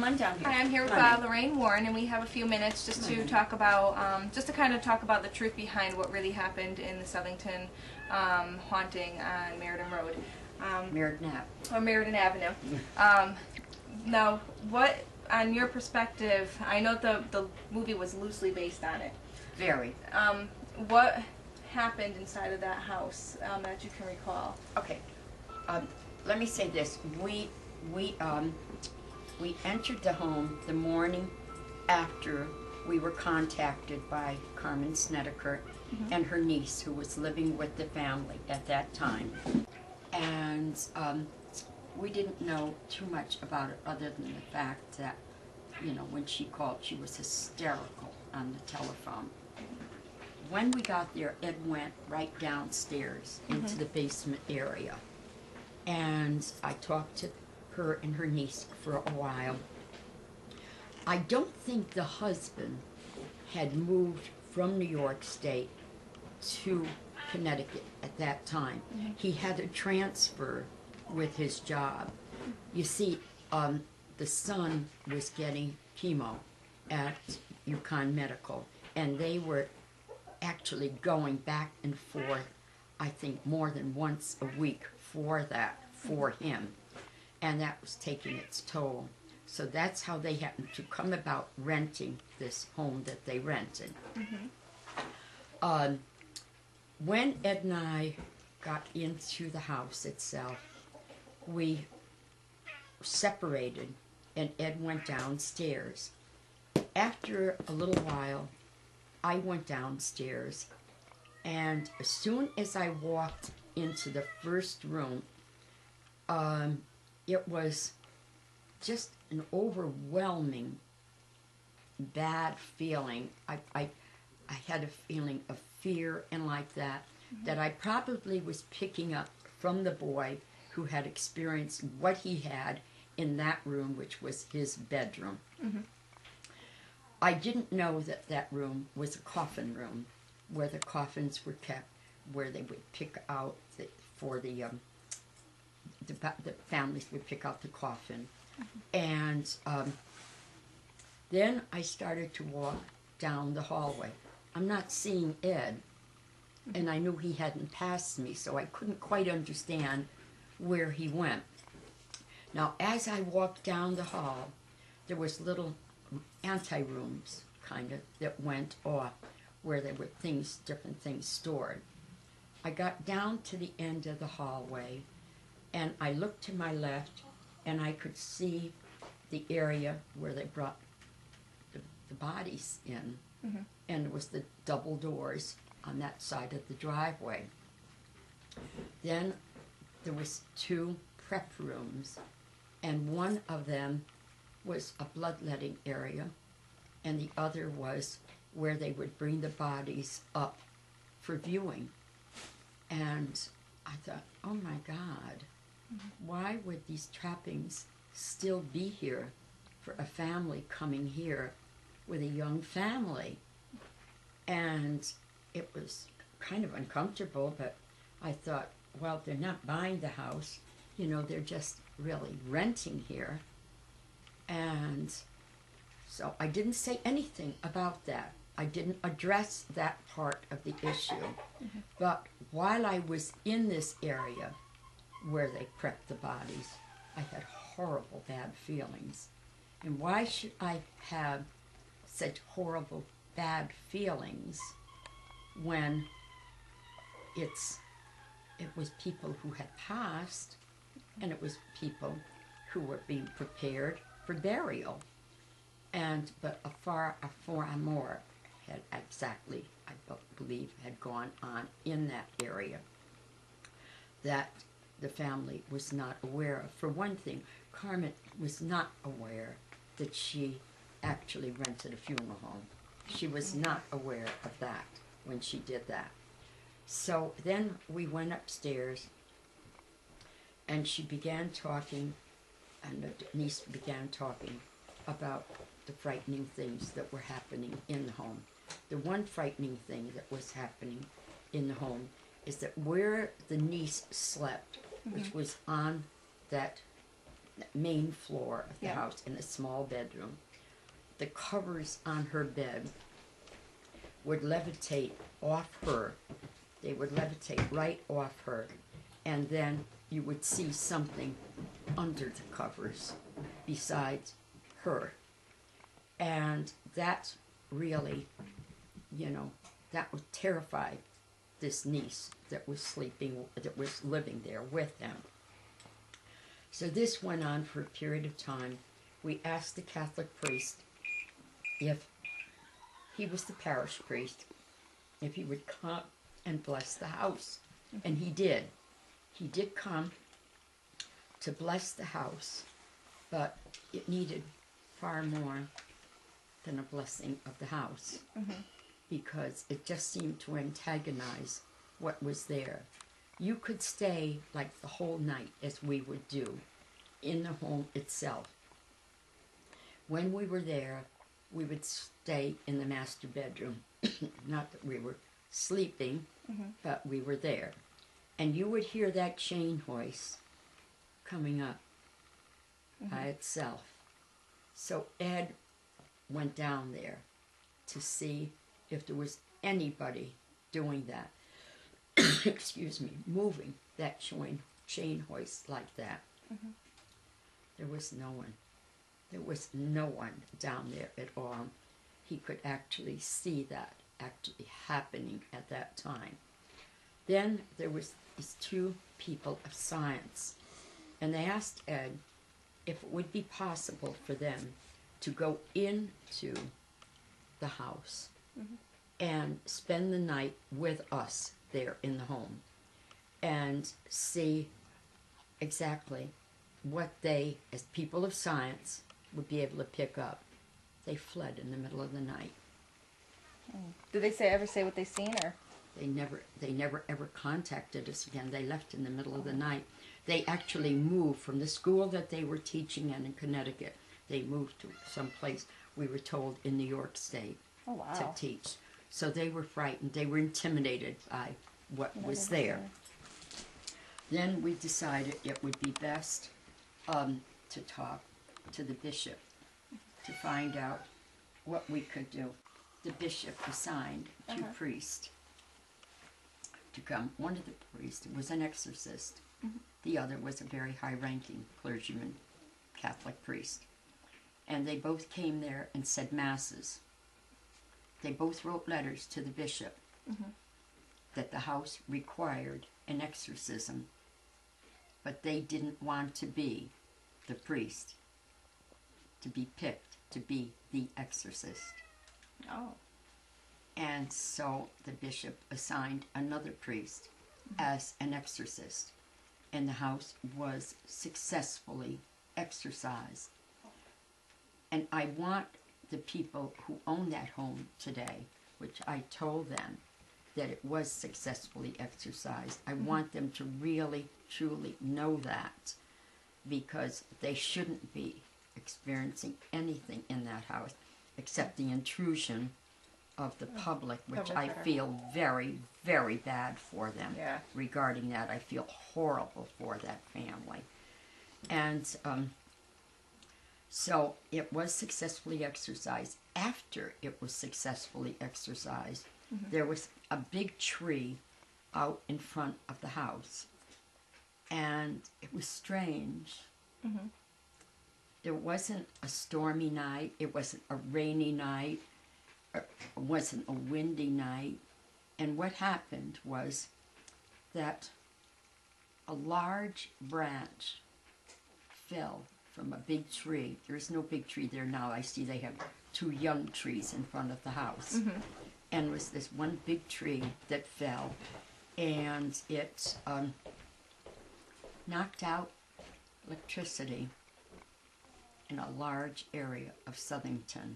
down here. Hi, I'm here with uh, Lorraine Warren, and we have a few minutes just to talk about, um, just to kind of talk about the truth behind what really happened in the Southington um, haunting on Meriden Road, um. Meredith Knapp. or Meriden Avenue. Um, now, what, on your perspective, I know the the movie was loosely based on it. Very. Um, what happened inside of that house um, that you can recall? Okay. Um, let me say this. We we um we entered the home the morning after we were contacted by Carmen Snedeker and her niece who was living with the family at that time. And um, we didn't know too much about it other than the fact that, you know, when she called, she was hysterical on the telephone. When we got there, Ed went right downstairs into the basement area. And I talked to her and her niece for a while. I don't think the husband had moved from New York State to Connecticut at that time. He had a transfer with his job. You see, um, the son was getting chemo at UConn Medical, and they were actually going back and forth, I think, more than once a week for that, for him. And that was taking its toll. So that's how they happened to come about renting this home that they rented. Um, when Ed and I got into the house itself, we separated and Ed went downstairs. After a little while, I went downstairs, and as soon as I walked into the first room, um, it was just an overwhelming bad feeling. I, I, I had a feeling of fear and like that, that I probably was picking up from the boy who had experienced what he had in that room, which was his bedroom. I didn't know that that room was a coffin room, where the coffins were kept, where they would pick out the, for the um, the, the families would pick out the coffin, and um, then I started to walk down the hallway. I'm not seeing Ed, and I knew he hadn't passed me, so I couldn't quite understand where he went. Now, as I walked down the hall, there was little ante-rooms, kind of, that went off, where there were things, different things stored. I got down to the end of the hallway, and I looked to my left, and I could see the area where they brought the, the bodies in, mm-hmm. and it was the double doors on that side of the driveway. Then there was two prep rooms, and one of them was a bloodletting area, and the other was where they would bring the bodies up for viewing. And I thought, oh my God, why would these trappings still be here for a family coming here with a young family? And it was kind of uncomfortable, but I thought, well, they're not buying the house, you know, they're just really renting here. And so I didn't say anything about that. I didn't address that part of the issue. Mm-hmm. But while I was in this area where they prepped the bodies, I had horrible bad feelings. And why should I have such horrible bad feelings when it's it was people who had passed and it was people who were being prepared for burial. And but a far a far more had exactly I believe had gone on in that area that the family was not aware of. For one thing, Carmen was not aware that she actually rented a funeral home. She was not aware of that when she did that. So then we went upstairs and she began talking, and the niece began talking about the frightening things that were happening in the home. The one frightening thing that was happening in the home is that where the niece slept, which mm-hmm. was on that main floor of the Yeah. house in a small bedroom. The covers on her bed would levitate off her. They would levitate right off her. And then you would see something under the covers besides her. And that really, you know, that would terrify this niece that was sleeping, that was living there with them. So this went on for a period of time. We asked the Catholic priest if he was the parish priest, if he would come and bless the house. And he did. He did come to bless the house, but it needed far more than a blessing of the house mm-hmm. Because it just seemed to antagonize what was there. You could stay like the whole night, as we would do, in the home itself. When we were there, we would stay in the master bedroom. Not that we were sleeping, mm-hmm. but we were there. And you would hear that chain hoist coming up by mm-hmm. itself. So Ed went down there to see if there was anybody doing that. Excuse me, moving that chain, chain hoist like that. Mm-hmm. There was no one. There was no one down there at all. He could actually see that actually happening at that time. Then there was these two people of science, and they asked Ed if it would be possible for them to go into the house Mm-hmm. and spend the night with us there in the home and see exactly what they, as people of science, would be able to pick up. They fled in the middle of the night. Hmm. Did they say ever say what they seen or? They never, they never ever contacted us again. They left in the middle of the night. They actually moved from the school that they were teaching in in Connecticut. They moved to some place we were told in New York State Oh wow. to teach. So they were frightened. They were intimidated by what was there. Then we decided it would be best um, to talk to the bishop to find out what we could do. The bishop assigned two Uh-huh. priests to come. One of the priests was an exorcist. The other was a very high-ranking clergyman, Catholic priest. And they both came there and said masses. They both wrote letters to the bishop mm-hmm. that the house required an exorcism, but they didn't want to be the priest, to be picked to be the exorcist. Oh. And so the bishop assigned another priest mm-hmm. as an exorcist, and the house was successfully exorcised. And I want the people who own that home today, which I told them that it was successfully exercised, I want them to really, truly know that because they shouldn't be experiencing anything in that house except the intrusion of the public, which I feel very, very bad for them Yeah. regarding that. I feel horrible for that family. And um, so it was successfully exercised. After it was successfully exercised, mm-hmm. there was a big tree out in front of the house. And it was strange. Mm-hmm. It wasn't a stormy night, it wasn't a rainy night, it wasn't a windy night. And what happened was that a large branch fell from a big tree. There's no big tree there now. I see they have two young trees in front of the house. And it was this one big tree that fell, and it um, knocked out electricity in a large area of Southington.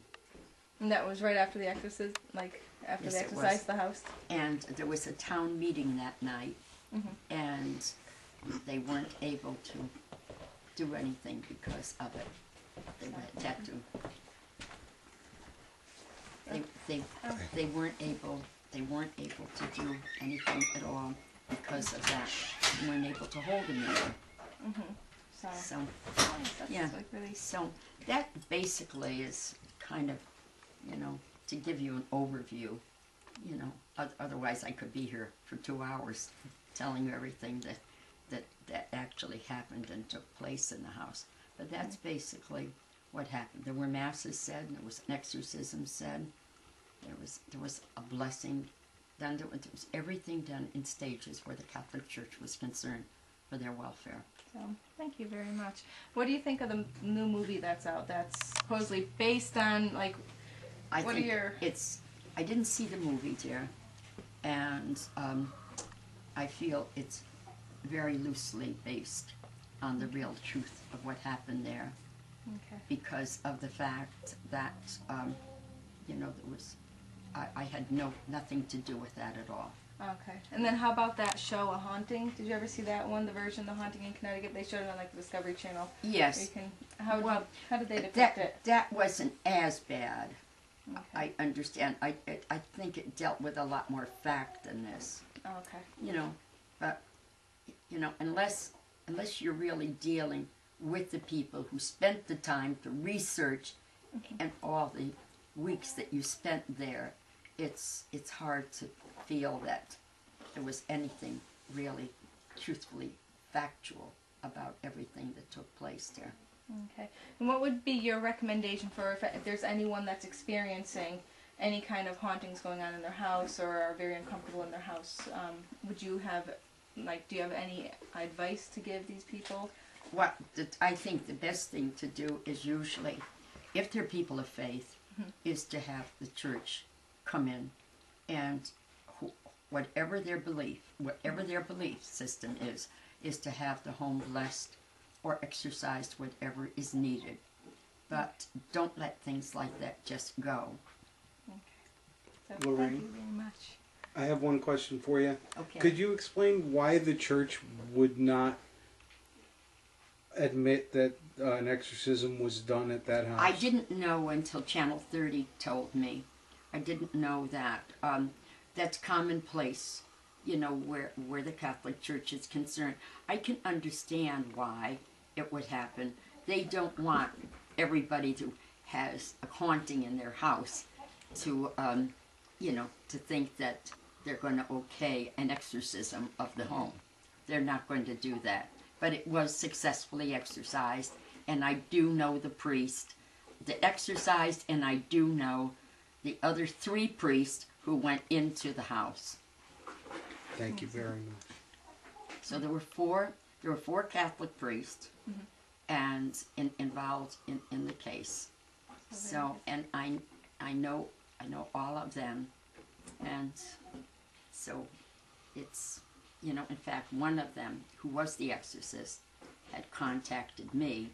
And that was right after the exorcism, like after Yes, they it exorcised was. the house. And there was a town meeting that night, and they weren't able to do anything because of it. They were- had to. They, they, they weren't able, they weren't able to do anything at all because of that. They weren't able to hold a meeting. Mm-hmm. So, So, nice. that's yeah. like really so that basically is kind of, you know, to give you an overview. You know, oth- otherwise I could be here for two hours telling you everything that that that actually happened and took place in the house. But that's basically what happened. There were masses said, and there was an exorcism said. There was there was a blessing done. There was, there was everything done in stages where the Catholic Church was concerned for their welfare. So, thank you very much. What do you think of the new movie that's out? That's supposedly based on like I What are your- it's. I didn't see the movie, dear, and um, I feel it's very loosely based on the real truth of what happened there, okay. because of the fact that um, you know there was. I, I had no nothing to do with that at all. Okay. And then how about that show, A Haunting? Did you ever see that one, the version, The Haunting in Connecticut? They showed it on like the Discovery Channel. Yes, can how Well, how did they depict that it? that wasn't as bad. Okay. I understand. I it, I think it dealt with a lot more fact than this. okay. you know, but you know, unless unless you're really dealing with the people who spent the time to research and all the weeks that you spent there, it's it's hard to feel that there was anything really truthfully factual about everything that took place there. Okay. And what would be your recommendation for if, if there's anyone that's experiencing any kind of hauntings going on in their house or are very uncomfortable in their house? Um, would you have, like, do you have any advice to give these people? What the, I think the best thing to do is usually, if they're people of faith, mm-hmm. is to have the church come in and wh- whatever their belief, whatever their belief system is, is to have the home blessed or exercised whatever is needed. But don't let things like that just go. So, thank you very much. I have one question for you. Okay. Could you explain why the church would not admit that uh, an exorcism was done at that house? I didn't know until Channel 30 told me. I didn't know that. Um, that's commonplace, you know, where, where the Catholic Church is concerned. I can understand why it would happen. They don't want everybody who has a haunting in their house to, um, you know, to think that they're going to okay an exorcism of the home. They're not going to do that. But it was successfully exercised, and I do know the priest that exercised, and I do know the other three priests who went into the house. Thank you very much. So there were four. There were four Catholic priests, mm-hmm. and in, involved in, in the case. Oh, so and I I know I know all of them, and so it's you know in fact one of them who was the exorcist had contacted me,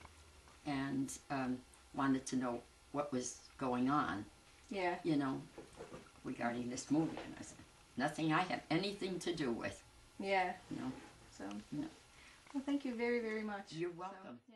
and um, wanted to know what was going on Yeah. you know regarding this movie, and I said nothing I have anything to do with Yeah. you know. So. No. Well, thank you very, very much. You're So, welcome. yeah.